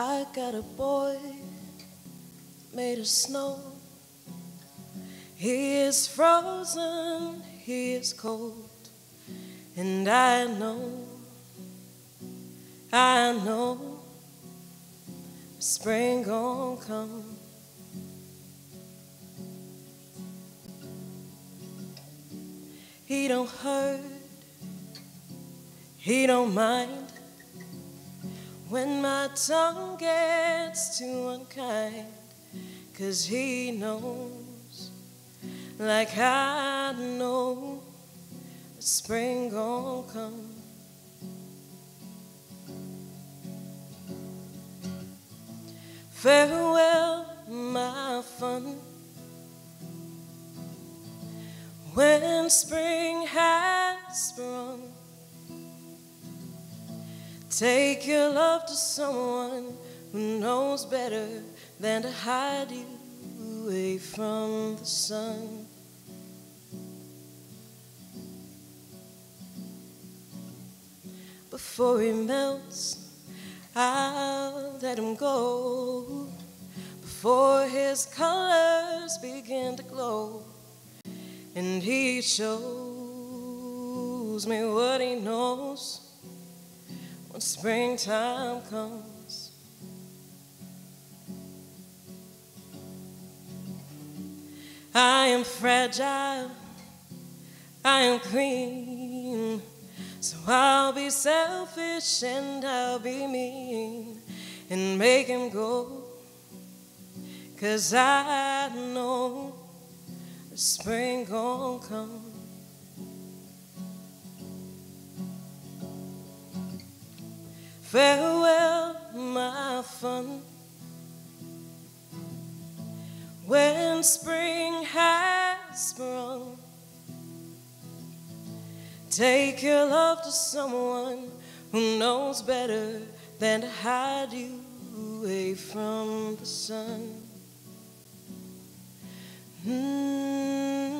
I got a boy made of snow. He is frozen, he is cold, and I know, I know, spring gon' come. He don't hurt, he don't mind when my tongue gets too unkind, cause he knows, like I know, spring gon' come. Farewell, my fun. When spring has sprung, take your love to someone who knows better than to hide you away from the sun. Before he melts, I'll let him go. Before his colors begin to glow, and he shows me what he knows when springtime comes. I am fragile, I am green, so I'll be selfish and I'll be mean and make him go. Cause I know the spring gon' come. Farewell, my fun. When spring has sprung, take your love to someone who knows better than to hide you away from the sun. Mm.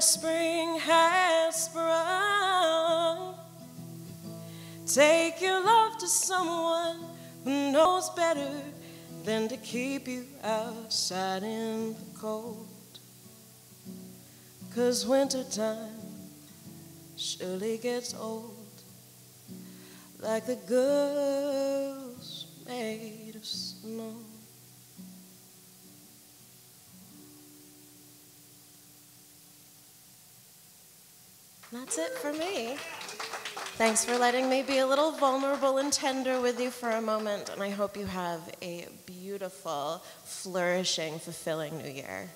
Spring has sprung, take your love to someone who knows better than to keep you outside in the cold. Cause wintertime surely gets old, like the girls made of snow. That's it for me. Thanks for letting me be a little vulnerable and tender with you for a moment, and I hope you have a beautiful, flourishing, fulfilling new year.